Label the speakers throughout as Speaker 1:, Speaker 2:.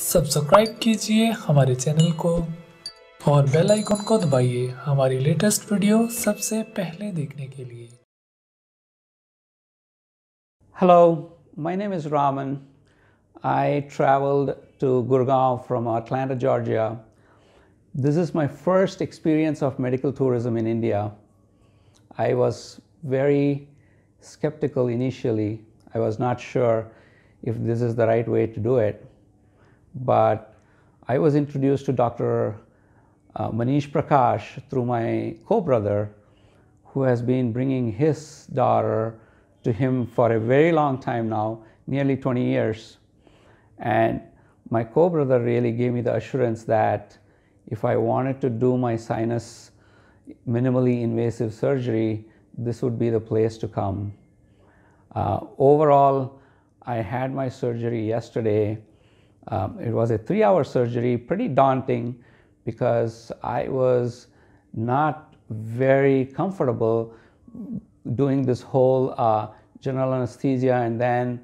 Speaker 1: Subscribe कीजिए हमारे channel को और बेल आइकन को दबाइए हमारी लेटेस्ट वीडियो सबसे पहले देखने के लिए।
Speaker 2: Hello my name is Raman I travelled to Gurgaon from Atlanta Georgia this is my first experience of medical tourism in India I was very sceptical initially I was not sure if this is the right way to do it But I was introduced to Dr. uh, Manish Prakash through my co brother, who has been bringing his daughter to him for a very long time now, nearly 20 years. And my co brother really gave me the assurance that if I wanted to do my sinus minimally invasive surgery, this would be the place to come. Uh, overall, I had my surgery yesterday. Um, it was a three hour surgery, pretty daunting because I was not very comfortable doing this whole uh, general anesthesia and then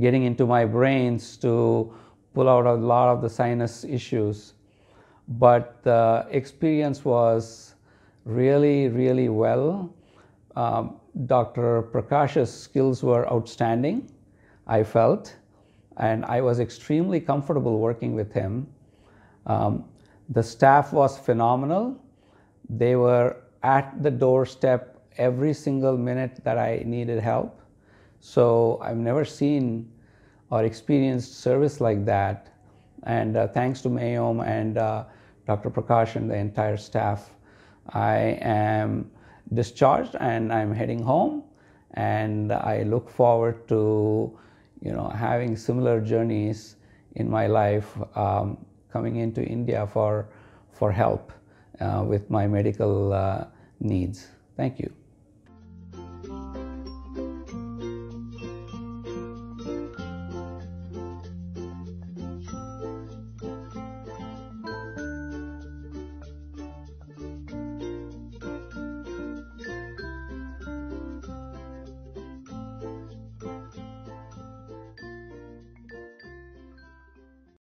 Speaker 2: getting into my brains to pull out a lot of the sinus issues. But the experience was really, really well. Um, Dr. Prakash's skills were outstanding, I felt, and I was extremely comfortable working with him. Um, the staff was phenomenal. They were at the doorstep every single minute that I needed help. So I've never seen or experienced service like that. And uh, thanks to Mayom and uh, Dr. Prakash and the entire staff, I am discharged and I'm heading home. And I look forward to, you know, having similar journeys in my life, um, coming into India for for help uh, with my medical uh, needs. Thank you.